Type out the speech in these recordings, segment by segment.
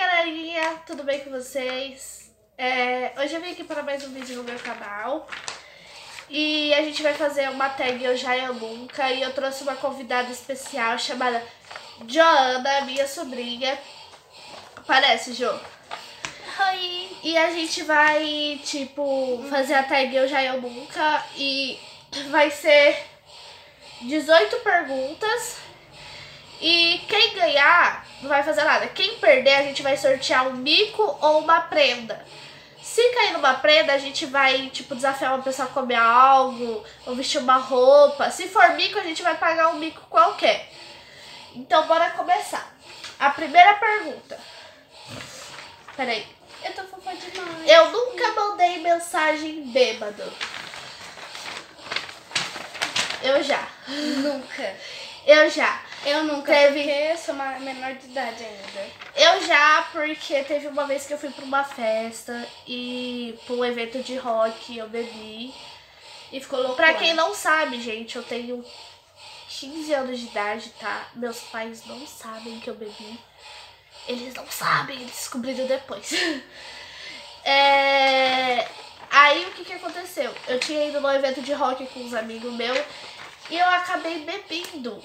galerinha, tudo bem com vocês? É, hoje eu vim aqui para mais um vídeo no meu canal E a gente vai fazer uma tag Eu Já Eu Nunca E eu trouxe uma convidada especial chamada Joana, minha sobrinha Parece, Jo? Oi! E a gente vai, tipo, fazer a tag Eu Já Eu Nunca E vai ser 18 perguntas e quem ganhar não vai fazer nada. Quem perder, a gente vai sortear um mico ou uma prenda. Se cair numa prenda, a gente vai, tipo, desafiar uma pessoa a comer algo ou vestir uma roupa. Se for mico, a gente vai pagar um mico qualquer. Então, bora começar. A primeira pergunta. Peraí. Eu tô fofa demais. Eu nunca mandei mensagem bêbado. Eu já. Nunca. Eu já. Eu nunca, Teve- porque eu sou uma menor de idade ainda. Eu já, porque teve uma vez que eu fui pra uma festa e pra um evento de rock, eu bebi. E ficou louco. Pra quem não sabe, gente, eu tenho 15 anos de idade, tá? Meus pais não sabem que eu bebi. Eles não sabem, eles descobriram depois. É, Aí o que que aconteceu? Eu tinha ido num evento de rock com uns amigos meus e eu acabei bebendo.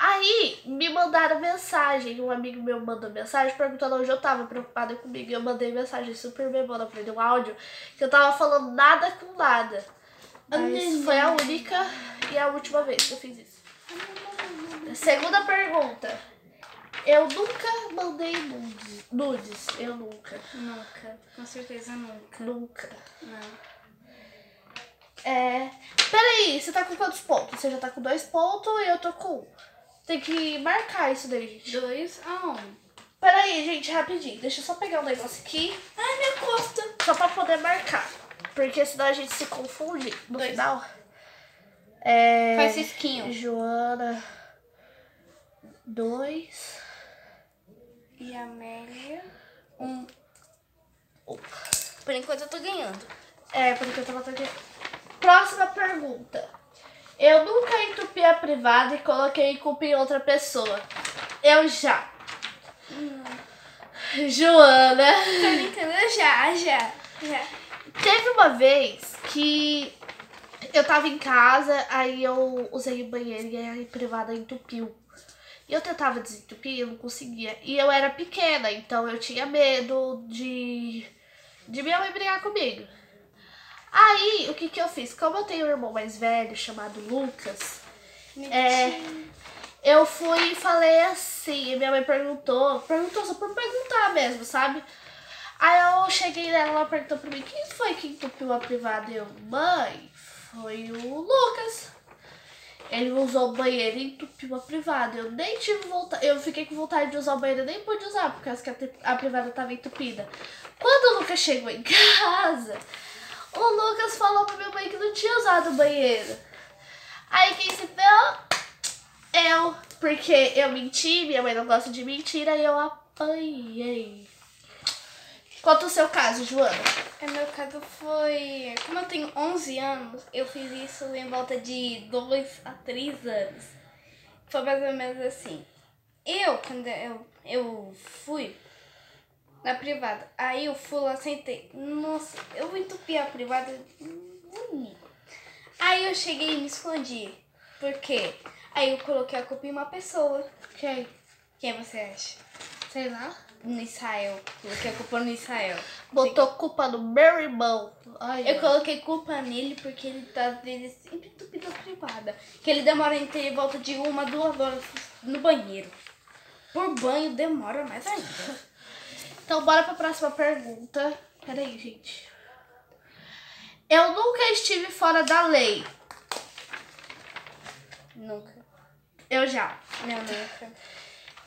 Aí me mandaram mensagem, um amigo meu mandou mensagem perguntando onde eu tava, preocupada comigo. E eu mandei mensagem super bebona pra ele, um áudio, que eu tava falando nada com nada. Mas foi a única e a última vez que eu fiz isso. Segunda pergunta. Eu nunca mandei nudes. Nudes, eu nunca. Nunca. Com certeza nunca. Nunca. Não. É. Peraí, você tá com quantos pontos? Você já tá com dois pontos e eu tô com um. Tem que marcar isso daí, gente. Dois a um. Peraí, gente, rapidinho. Deixa eu só pegar um negócio aqui. Ai, minha costa. Só pra poder marcar. Porque senão a gente se confunde no Dois. final. É. Faz cisquinho. Joana. Dois. E a Amélia. Um. Opa. Por enquanto eu tô ganhando. É, porque eu tava aqui. Próxima pergunta. Eu nunca entupi a privada e coloquei culpa em outra pessoa. Eu já. Joana. Tô brincando, eu já, já. Já. Teve uma vez que eu tava em casa, aí eu usei o banheiro e a privada entupiu. E eu tentava desentupir, eu não conseguia. E eu era pequena, então eu tinha medo de, de minha mãe brigar comigo. Aí, o que que eu fiz? Como eu tenho um irmão mais velho chamado Lucas, É. eu fui e falei assim, minha mãe perguntou, perguntou só por perguntar mesmo, sabe? Aí eu cheguei nela, ela perguntou pra mim, quem foi que entupiu a privada? Eu, mãe, foi o Lucas. Ele usou o banheiro e entupiu a privada. Eu nem tive vontade, eu fiquei com vontade de usar o banheiro, nem pude usar, por causa que a, a privada tava entupida. Quando o Lucas chegou em casa, o Lucas falou pra minha mãe que não tinha usado o banheiro. Aí quem se ferrou? Eu, porque eu menti, minha mãe não gosta de mentira e eu apanhei. Conta o seu caso, Joana. É, meu caso foi. Como eu tenho 11 anos, eu fiz isso em volta de 2 a 3 anos. Foi mais ou menos assim. Eu, quando eu, eu fui na privada, aí eu fui lá, sentei. Nossa, eu vou entupir a privada bonito. Aí eu cheguei e me escondi. Por quê? Aí eu coloquei a culpa em uma pessoa. Quem? Quem você acha? Sei lá. No Israel. Coloquei a culpa no Israel. Botou culpa no meu irmão. Ai, Eu ai. coloquei culpa nele porque ele tá, às vezes, sempre entupido a privada. Que ele demora entre volta de uma, duas horas no banheiro. Por banho demora mais ainda. Então bora pra próxima pergunta. Peraí, gente. Eu nunca estive fora da lei. Nunca. Eu já. Não, nunca.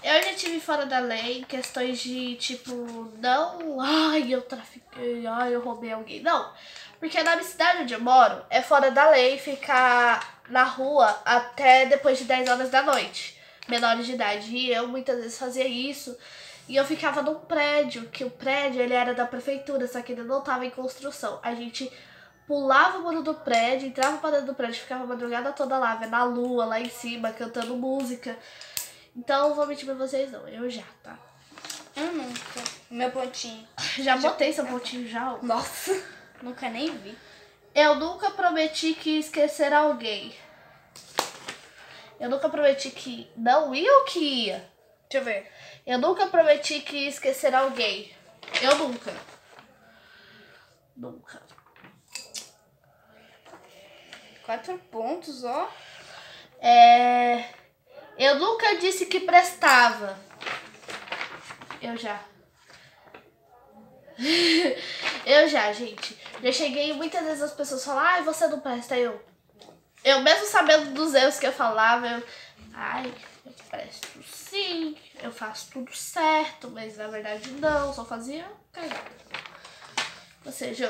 Eu já estive fora da lei em questões de, tipo, não, ai, eu trafiquei, ai, eu roubei alguém. Não. Porque na minha cidade onde eu moro, é fora da lei ficar na rua até depois de 10 horas da noite. Menores de idade. E eu muitas vezes fazia isso. E eu ficava num prédio, que o prédio ele era da prefeitura, só que ele não estava em construção. A gente pulava o muro do prédio, entrava pra dentro do prédio, ficava a madrugada toda lá, vendo a lua lá em cima, cantando música. Então, vou mentir pra vocês não, eu já, tá? Eu nunca. Meu pontinho. Já botei seu pontinho já. ó. Nossa, nunca nem vi. Eu nunca prometi que ia esquecer alguém. Eu nunca prometi que não ia ou que ia. Deixa eu ver. Eu nunca prometi que ia esquecer alguém. Eu nunca. Nunca. Quatro pontos, ó. É... Eu nunca disse que prestava. Eu já. eu já, gente. Já cheguei e muitas vezes as pessoas falam, ai, você não presta. Eu, eu mesmo sabendo dos erros que eu falava, eu, ai, eu presto sim, eu faço tudo certo, mas na verdade não, só fazia cagada. Você, Jô?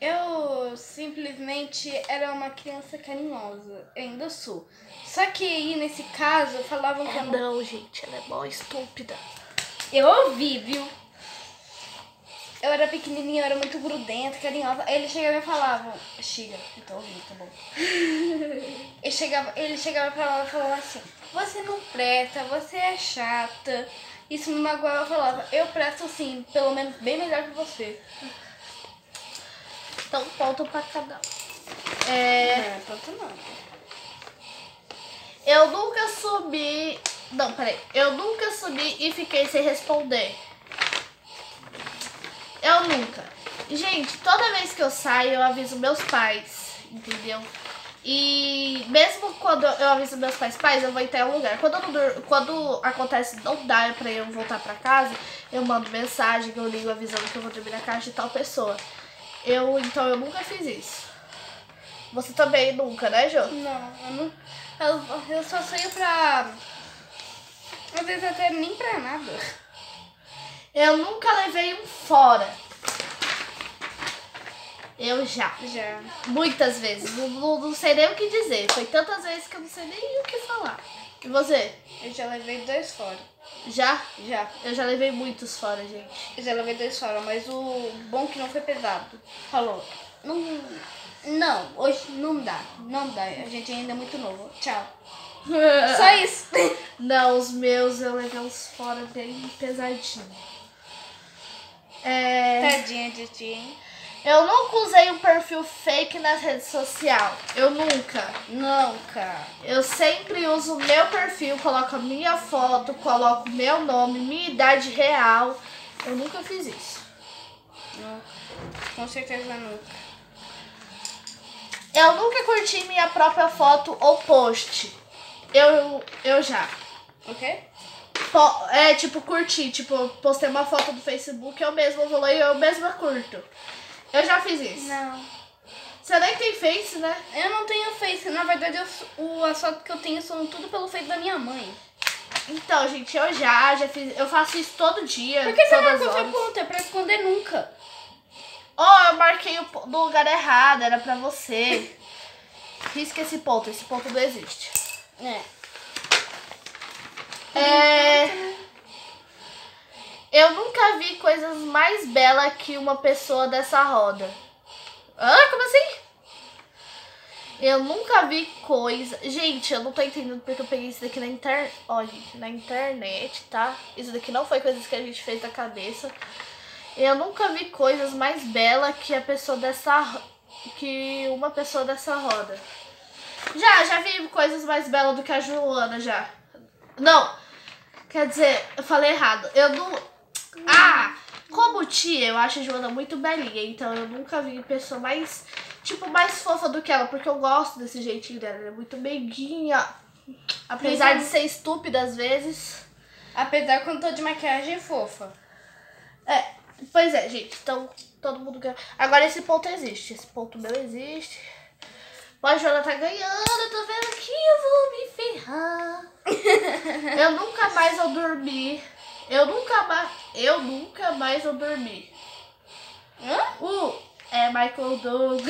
Eu simplesmente era uma criança carinhosa. Eu ainda sou. Só que aí, nesse caso, falavam que eu não. Não, gente, ela é mó estúpida. Eu ouvi, viu? Eu era pequenininha, eu era muito grudenta, carinhosa. Aí eles chegavam e falavam, Chega, eu tô ouvindo, tá bom. ele, chegava, ele chegava pra lá e falava assim, você não presta, você é chata. Isso me magoava, eu falava, eu presto sim, pelo menos bem melhor que você. Então, ponto pra cada um. É, É, tanto não. eu nunca subi. Não, peraí. Eu nunca subi e fiquei sem responder. Eu nunca. Gente, toda vez que eu saio, eu aviso meus pais, entendeu? E mesmo quando eu aviso meus pais, pais, eu vou em tal lugar. Quando, não quando acontece não dá pra eu voltar pra casa, eu mando mensagem, eu ligo avisando que eu vou dormir na casa de tal pessoa. Eu, então, eu nunca fiz isso. Você também nunca, né, Jô? Não, eu não. Eu, eu só saio pra. Às vezes até nem pra nada. Eu nunca levei um fora. Eu já. Já. Muitas vezes. Não, não, não sei nem o que dizer. Foi tantas vezes que eu não sei nem o que falar. E você? Eu já levei dois fora. Já? Já. Eu já levei muitos fora, gente. Eu já levei dois fora, mas o bom que não foi pesado. Falou. Não. Não, hoje não dá. Não dá. A gente ainda é muito novo. Tchau. Só isso. Não, os meus eu levei uns fora bem pesadinho. É, Tadinha de ti, hein? eu nunca usei um perfil fake nas redes sociais. Eu nunca. Nunca. Eu sempre uso o meu perfil, coloco a minha foto, coloco o meu nome, minha idade real. Eu nunca fiz isso. Nunca. Com certeza nunca. Eu nunca curti minha própria foto ou post. Eu, eu já. O quê? Po- é, tipo, curti. Tipo, postei uma foto do Facebook, eu mesma vou lá e eu mesma curto. Eu já fiz isso. Não. Você nem tem Face, né? Eu não tenho Face. Na verdade, eu, o, as fotos que eu tenho são tudo pelo Face da minha mãe. Então, gente, eu já, já fiz. Eu faço isso todo dia. Por que você marcou sua conta? É pra esconder nunca. Oh, eu marquei o no lugar errado, era pra você. Risca esse ponto, esse ponto não existe. É. É. Eu nunca vi coisas mais belas que uma pessoa dessa roda. Hã? Como assim? Eu nunca vi coisa. Gente, eu não tô entendendo porque eu peguei isso daqui na internet. Ó, gente, na internet, tá? Isso daqui não foi coisas que a gente fez da cabeça. Eu nunca vi coisas mais belas que a pessoa dessa. que uma pessoa dessa roda. Já, já vi coisas mais belas do que a Joana já. Não, quer dizer, eu falei errado. Eu não. Ah! Como tia, eu acho a Joana muito belinha, então eu nunca vi pessoa mais, tipo, mais fofa do que ela, porque eu gosto desse jeitinho dela. Ela é muito meiguinha. Apesar de ser estúpida às vezes. Apesar quando tô de maquiagem é fofa. É, pois é, gente. Então, todo mundo ganha. Agora esse ponto existe. Esse ponto meu existe. Ó, a Joana tá ganhando, eu tô vendo que eu vou me ferrar. eu nunca mais vou dormir. Eu nunca mais. Eu nunca mais vou dormir. Hã? Uh, é Michael Douglas.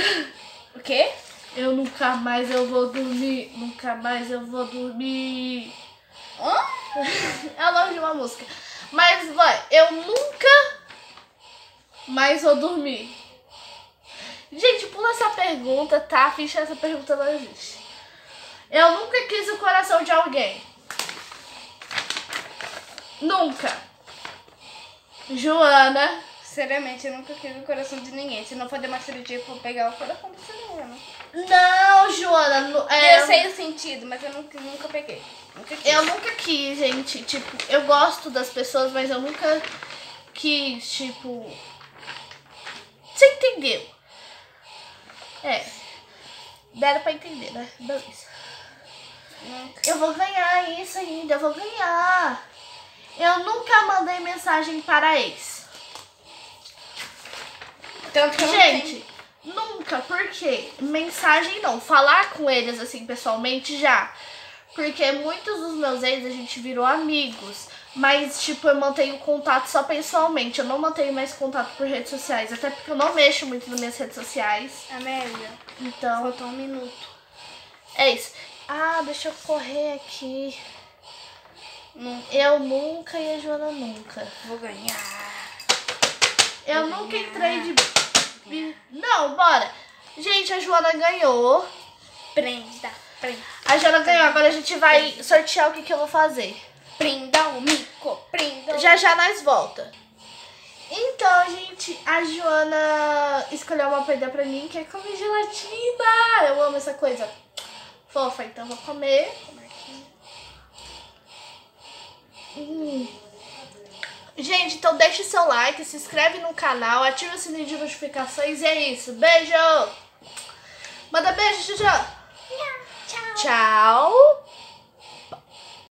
O quê? Eu nunca mais eu vou dormir. Nunca mais eu vou dormir. Hã? É o nome de uma música. Mas, vai, eu nunca mais vou dormir. Gente, pula essa pergunta, tá? Ficha essa pergunta não existe. Eu nunca quis o coração de alguém. Nunca. Joana. Sinceramente, eu nunca quis o coração de ninguém. Se não for de uma cirurgia, eu vou pegar o coração do Juliana. Não, Joana. É, Eu sei o sentido, mas eu nunca, nunca peguei. Nunca. Eu nunca quis, gente. Tipo, eu gosto das pessoas, mas eu nunca quis, tipo. Você entendeu? É. Deram pra entender, né? Beleza. Eu vou ganhar isso ainda, eu vou ganhar. Eu nunca mandei mensagem para ex. Tanto que Gente, nunca, porque mensagem não, falar com eles assim pessoalmente já. Porque muitos dos meus ex a gente virou amigos. Mas, tipo, eu mantenho contato só pessoalmente. Eu não mantenho mais contato por redes sociais. Até porque eu não mexo muito nas minhas redes sociais. Amélia, Então, faltou um minuto. é isso. Ah, deixa eu correr aqui. Nunca. Eu nunca e a Joana nunca. Vou ganhar. Eu nunca entrei de. Não, bora. Gente, a Joana ganhou. Prenda, prenda. A Joana ganhou. Agora a gente vai sortear o que, que eu vou fazer. Prenda o mico, prenda o Já já nós volta. Então, gente, a Joana escolheu uma perda pra mim, que é comer gelatina. Eu amo essa coisa fofa, então vou comer. Hum. Gente, então deixe seu like, se inscreve no canal, ativa o sininho de notificações e é isso. Beijo! Manda beijo, Juju! Tchau. Tchau!